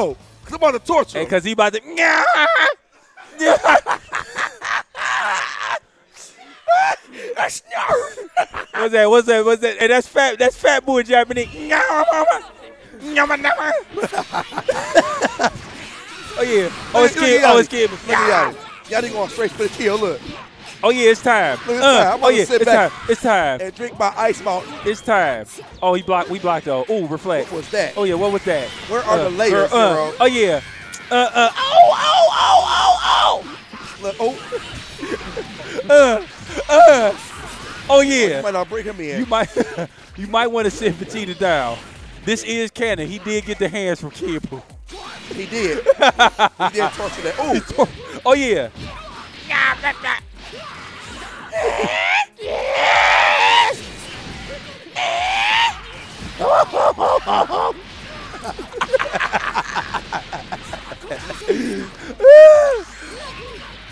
No, because I'm about to torture him. Because he about to. That's. What's that? What's that? What's that? And that's fat. That's fat boy Japanese. oh yeah. Oh, it's kid. Oh, it's kid. Look at y'all. Y'all nigga going straight for the kill. Look. Oh yeah, it's time. Look, it's Uh, time. I'm oh yeah, sit it's back. time. It's time. And drink my ice mountain. It's time. Oh, he blocked. We blocked though. Ooh, reflect. What was that? Oh yeah, what was that? Where are Uh, the layers, uh, uh, Zero? Oh yeah. Uh uh. Oh oh oh oh Look, oh, oh. Uh uh. Oh yeah. you might not bring him in. You might you might want to sit Vegeta down. This is canon. He did get the hands from Kid Buu. He did. he did torture that. Ooh. Oh yeah. Uh, oh Let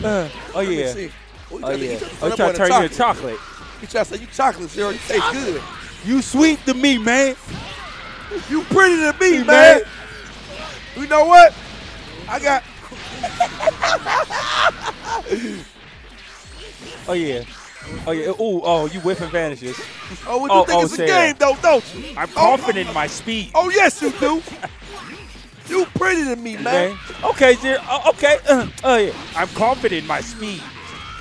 Oh, me oh, yeah. see. Ooh, he Oh tried yeah. Oh, turn try to turn you to chocolate. He tried to say, you chocolate, Zero. You taste good. You sweet to me, man. You pretty to me, man. man. You know what? I got. Oh yeah. Oh yeah. Ooh. Oh, you whiffing vanishes. Oh, what you Oh, think oh, it's a Sarah. game, though, don't you? I'm Oh, confident in my speed. Oh, yes, you do. you pretty to me, man. Okay. Okay, oh, okay. Uh, oh yeah. I'm confident in my speed.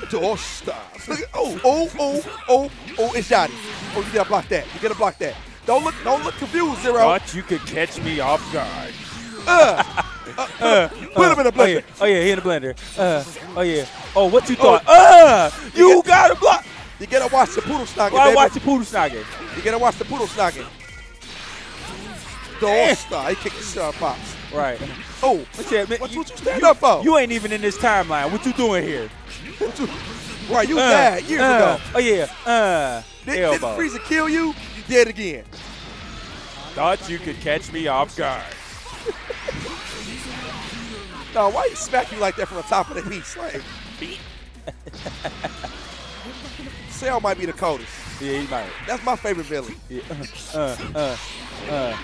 Door stars. Look at, oh, oh, oh, oh, oh, it's Yadi. Oh, you gotta block that. You gotta block that. Don't look, don't look confused, Zero. Thought you could catch me off guard. Uh, uh, put him in the Oh yeah. blender. Oh yeah. He in the blender. Uh. Oh yeah. Oh, what you thought? Uh. You You got to block. You gotta watch the poodle snogging, Why baby. watch the poodle snogging? You gotta watch the poodle snogging. Door star. He kicked the shit out of Pops. Right. Oh, What's that, man? what You- you, you stand up for? You ain't even in this timeline. What you doing here? What you- right, you Uh, died years uh, ago. Oh yeah. Uh. Did, did elbow. Frieza kill you? You dead again. Thought you could catch me off guard. No, why he smack you like that from the top of the piece? Like, Cell might be the coldest. Yeah, he might. That's my favorite villain. Yeah. Uh, uh, uh.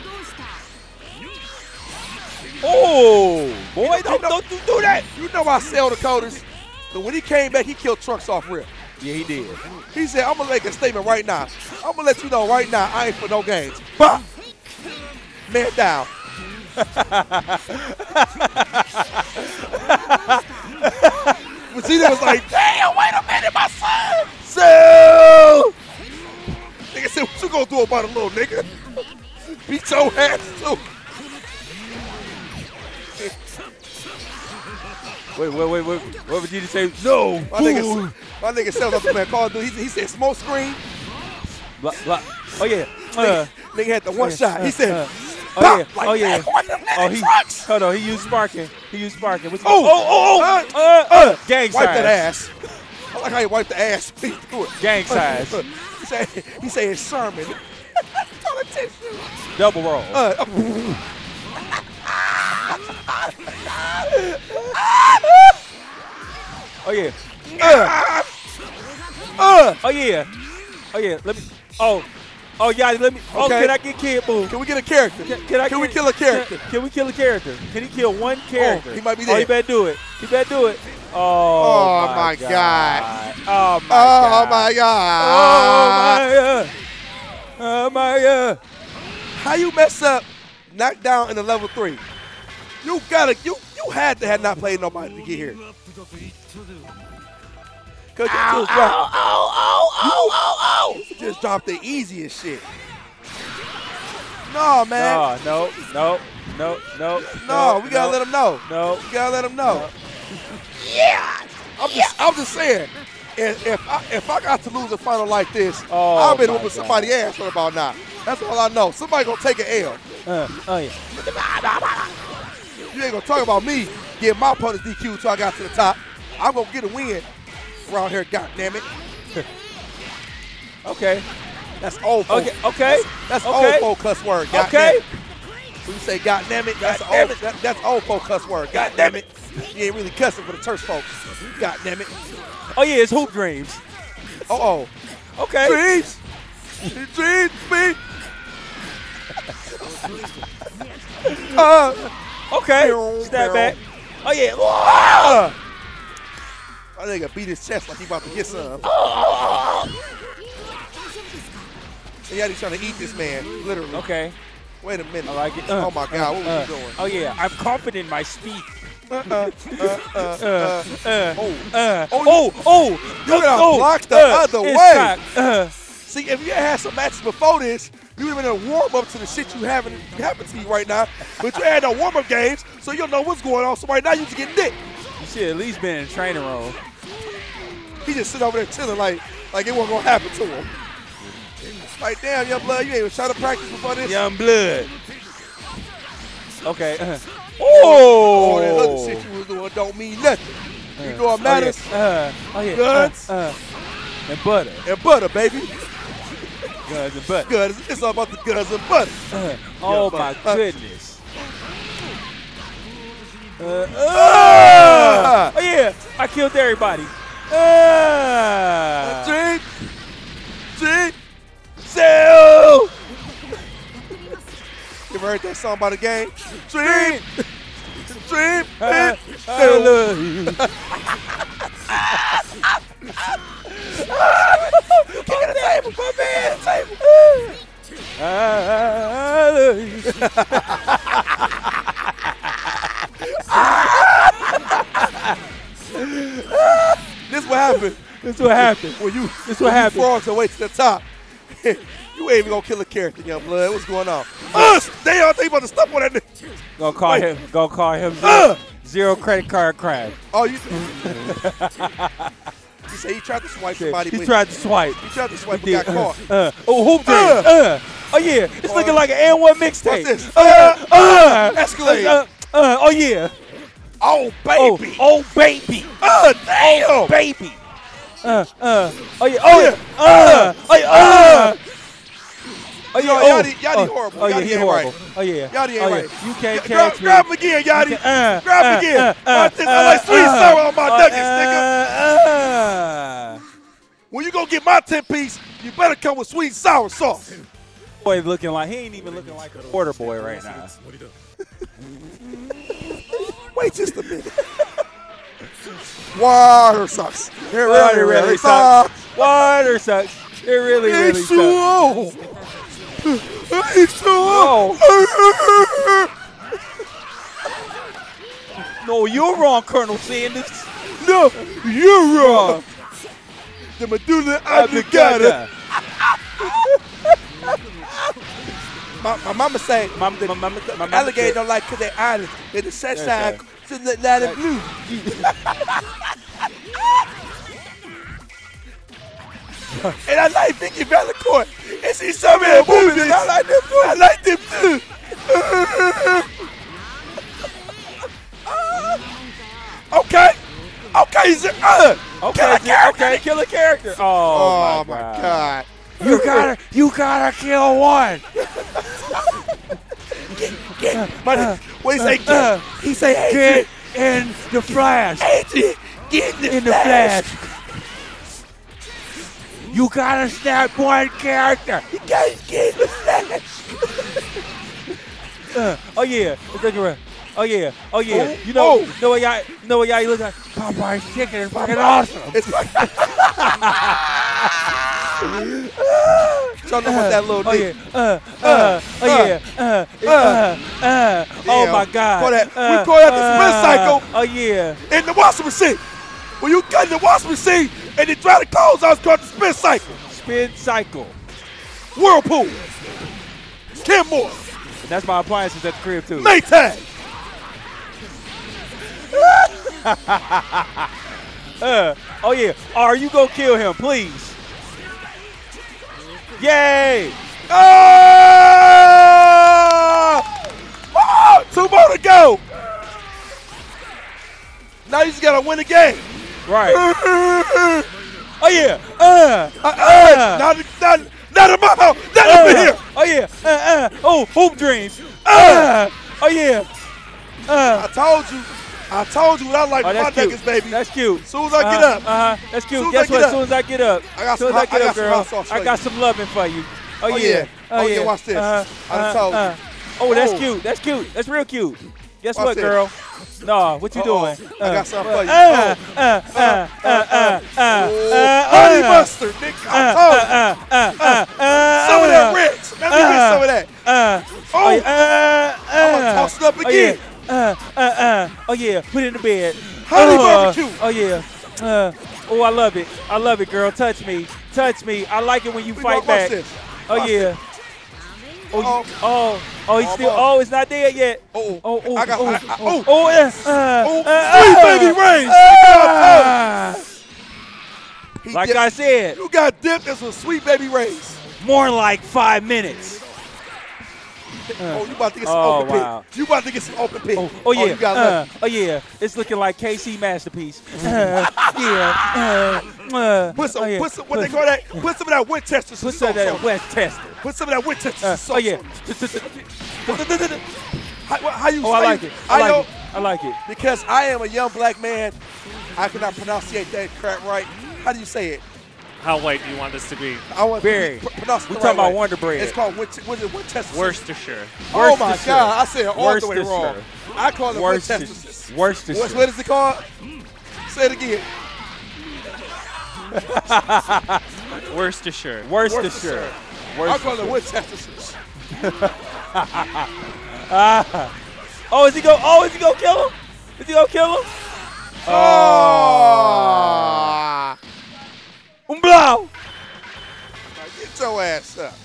Oh, boy, don't, don't you do that. You know why Cell the coldest? But when he came back, he killed Trunks off real. Yeah, he did. He said, I'm gonna make a statement right now. I'm gonna let you know right now, I ain't for no games. Bah! Man down. Vegeta was like, damn, wait a minute, my son! So Nigga said, what you gonna do about it, little nigga? Beat your ass too. Wait, wait, wait, wait. What would you say? No. My nigga, my nigga sells up the man Call of Duty. He, he said smoke screen. Blah, blah. Oh yeah. Uh, Nigga, nigga had the one shot. He said, uh, oh yeah. Like oh yeah. that. Wait a minute, Oh he. Hold on. He used sparking. He used sparking. What's Oh, oh, oh, uh, oh. Uh, uh, gang Wipe size. that ass. I like how he wiped the ass. He threw it. Gang size. he said, he said his sermon. Double roll. Uh, uh, oh yeah. uh, uh. Oh yeah. Oh yeah. Let me. Oh. Oh yeah. Let me. Oh, Okay. can I get Kid Buu? Can we get a character? Can, can I Can we kill a character? Can, can we kill a character? Can he kill one oh, character? he might be there. Oh, he better do it. He better do it. Oh, Oh, my, my God. God. Oh my Oh God. my Oh my God. Oh my uh, oh, God. Uh. How you mess up knockdown in the level three? You gotta, you you had to have not played nobody to get here. Cause you just dropped, oh, oh, oh, oh. you just dropped the easiest shit. No, man. No, no, no, no, no. No, we gotta let them know. No. We gotta let them know. Yeah. I'm just, I'm just saying. If, if I if I got to lose a final like this, Oh, I've been whooping somebody ass right about now. That's all I know. Somebody gonna take an L. Uh, oh yeah. You ain't gonna talk about me getting my opponents DQ until I got to the top. I'm gonna get a win around here, God damn it. Okay. That's old folk. Okay. Okay. That's okay. old folk cuss word. God Okay. When you say God damn it, that's damn that, that's old folk cuss word. God damn it. You ain't really cussing for the church folks. God damn it. Oh yeah, it's hoop dreams. Uh oh. Okay. Dreams. Dreams, me. uh, Okay. Snap back. Oh yeah. Ah! I nigga beat his chest like he about to get some. Yeah, he's trying to eat this man, literally. Okay. Wait a minute. I like it. Uh, oh my God, what uh, was you doing? Oh yeah. I'm confident in my speed. Uh, uh, uh, uh, Uh, uh. uh, Oh. uh, Oh, oh, oh, you gotta oh, block the uh, other way. Uh, See, if you had some matches before this, you would have been a warm up to the shit you having happen to you right now. But you had no warm up games, so you don't know what's going on. So right now you just get dick. you should at least been in a training room. He just sit over there chilling like like it wasn't gonna happen to him. Like damn, young blood, you ain't even try to practice before this. Young blood. Okay. Uh. All that other Oh. shit you was doing don't mean nothing. You Uh, know what oh, matters? yeah. Uh, oh yeah. Guns. Uh, uh, and butter. And butter, baby. Guns and butter. Guns. It's all about the guns and butter. Oh Yeah, my goodness. Ah! oh yeah, I killed everybody. Uh, Drink. Drink. Sell. You ever heard that song by the game? Dream. Dream. Dream. I love you. Kick the table. My man, table. I love you. What happened. That's what happened. When you, This what happened. frogs away to the top. you ain't even gonna kill a character, young blood. What's going on? Us! They all think about to step on that nigga. Gonna call Wait. him. Gonna call him zero, Uh. zero credit card crime. Oh, you. he said he tried to swipe somebody. He tried to swipe. He tried to swipe, but got Uh, caught. uh, oh, hoop dream. Uh. Uh. Oh yeah, it's Uh. looking like an N1 mixtape. What's this? Uh, uh, Escalade. Uh, uh, oh yeah. Oh, Oh, baby. oh baby. Oh, damn. baby. Uh, uh, oh yeah, oh yeah, Yeah. uh, oh yeah, uh. Oh yeah, Yo, oh, Yadi- Yadi oh, horrible. Oh yeah, Yadi he horrible. right. Oh yeah, Yadi ain't oh, yeah. right. You can't Grab, catch grab me. him again, Yadi. You can- uh, grab uh, him again. uh, Watch this. uh, I like sweet uh, sour on my uh, nuggets, nigga. uh, uh. When you gonna get my 10 piece, you better come with sweet sour sauce. Boy, looking like he ain't even looking like a quarter boy right now. Wait just a minute. Water sucks. It really, Water really, really sucks. sucks. Water sucks. It really, really It's sucks. too old. It's too old. No, you're wrong, Colonel Sanders. No, you're wrong. The medulla oblongata. My, my mama say My, my, my, my, my mama alligator don't like cause they island. They the sunshine That's to the light of blue. and I like Vicky Valancourt. And she saw me in movies. I like them too. I like them too. okay. Okay. he's Uh, Okay, Kill a okay, kill a character. Oh, Oh, my, my God. God. You gotta, you gotta kill one. My, what he say? Get, uh, he say, hey, Get in the flash. Get in the, In the flash. flash. You gotta snap one character. You guys get in the flash. Uh, oh yeah, it's right. Oh yeah, oh yeah. Oh, you know, oh. know what y'all, you know what y'all look like? Popeye's chicken is fucking awesome. It's like, Show them what that little Oh yeah, uh, uh, oh yeah, uh, uh, uh, oh my God. Call that- we Uh, call that the spin uh, cycle. Oh yeah. In the washing machine. When you cut in the washing machine and they dry the clothes, I was called the spin cycle. Spin cycle. Whirlpool. Kenmore. And that's my appliances at the crib too. Maytag. Uh, oh yeah. Are you gonna kill him, please? Yay! Ah! Ah! Two more to go. Now you just gotta win the game. Right. uh, Oh yeah. Uh, uh, not, not, not in my house. Not uh, over here. Oh yeah. Uh, uh. Oh, hoop dreams. Uh, oh yeah. Uh. I told you. I told you what I like Oh, my cute. nuggets, baby. That's cute. As soon as I get Uh-huh, up. Uh huh. That's cute. Soon Guess what? As soon as I get up. I got soon some as I get I up, got some girl. hot sauce for I you. got some loving for you. Oh, Oh, yeah. yeah. Oh, yeah, watch this. Uh-huh. I done Uh-huh. told you. Uh-huh. Oh, that's Oh. cute. That's cute. That's real cute. Guess Watch what, this. girl? No, what you Uh-oh. doing? I got something for you. Uh, uh, uh, uh, uh, uh, Oh, uh, honey uh, mustard, nigga. I told you. uh, uh, uh, uh, some of that rich. Let me get some of that. Uh, Oh, yeah, uh, I'm gonna uh, toss it up oh, yeah. again. Uh, uh, uh, oh yeah, put it in the bed. Honey Uh, barbecue. Oh yeah. Uh, oh, I love it. I love it, girl. Touch me. Touch me. I like it when you We fight back. this. Oh Watch yeah. this. Oh, you- oh, oh, he's Oh, still. Oh, it's not dead yet. Oh, Oh, oh, I got. oh, I, I, oh, oh, oh, yeah. Uh, Oh, uh, sweet uh, baby Ray's. uh, He like dipped- I said, you got dipped in some sweet baby rays. more like five minutes. Oh, you about to get some Oh, open wow. pit. You about to get some open pit. Oh, oh yeah. got uh, oh yeah. It's looking like KC masterpiece. Uh, yeah. Uh, uh, Put some, oh, yeah. put some, what they call that? Put some of that Winchester Put some of that on it. West Tester. Put some of that Winchester Uh, oh yeah. How, how you Oh, I like it. I like it. I like it. Because I am a young black man, I cannot pronunciate that crap right. How do you say it? How white do you want this to be? I want Very. to pronounce We the talking right about way. Wonder Bread. It's called Winch- what is it, Winchester. Worcestershire. Oh my Worcestershire. God! I said it all the way wrong. I call it Worcester- Winchester. Worcestershire. What's, what is it called? Say it again. Worcestershire. Worcestershire. Worcestershire. I call it Winchester. Oh, is he go? Oh, is he gonna kill him? Is he gonna kill him? Oh, Blow! Get your ass up.